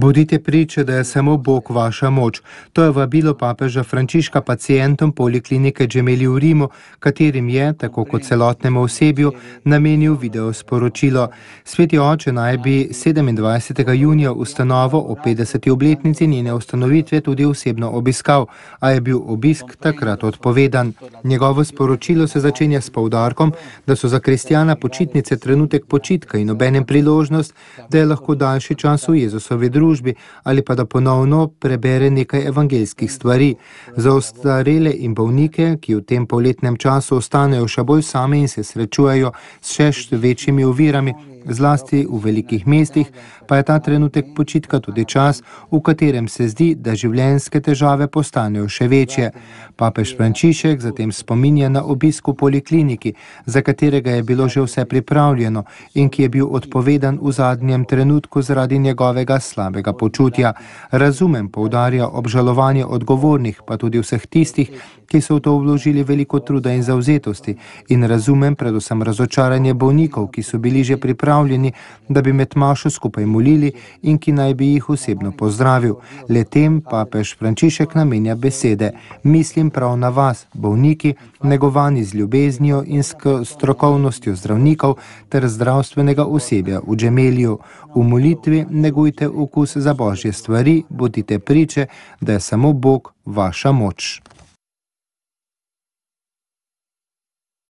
Bodite priče, da je samo Bog vaša moč. To je vabilo papeža Frančiška pacijentom poliklinike Džemeli v Rimu, katerim je, tako kot celotnemu osebju, namenil video sporočilo. Sveti oče naj bi 27. junija ustanovo o 50. obletnici njene ustanovitve tudi osebno obiskal, a je bil obisk takrat odpovedan. Njegovo sporočilo se začenja s povdarkom, da so za kristjana počitnice trenutek počitka in obenem priložnost, da je lahko daljši čas v Jezusovi družbi družbi ali pa da ponovno prebere nekaj evangelskih stvari. Za ostarele in bolnike, ki v tem poletnem času ostanejo še bolj sami in se srečujejo s še večjimi ovirami, zlasti v velikih mestih, pa je ta trenutek počitka tudi čas, v katerem se zdi, da življenjske težave postanejo še večje. Papež Frančišek zatem spominja na obisk v polikliniki, za katerega je bilo že vse pripravljeno in ki je bil odpovedan v zadnjem trenutku zaradi njegovega slabega počutja. Razumem, poudarja obžalovanje odgovornih, pa tudi vseh tistih, ki so v to vložili veliko truda in zauzetosti in razumem predvsem razočaranje bolnikov, ki so bili že pripravljeni, da bi med mašo skupaj molili in ki naj bi jih osebno pozdravil. Letem papež Frančišek namenja besede. Mislim prav na vas, bolniki, negovani z ljubeznijo in strokovnostjo zdravnikov ter zdravstvenega osebja v džemelju. V molitvi negujte okus za božje stvari, bodite priče, da je samo Bog vaša moč.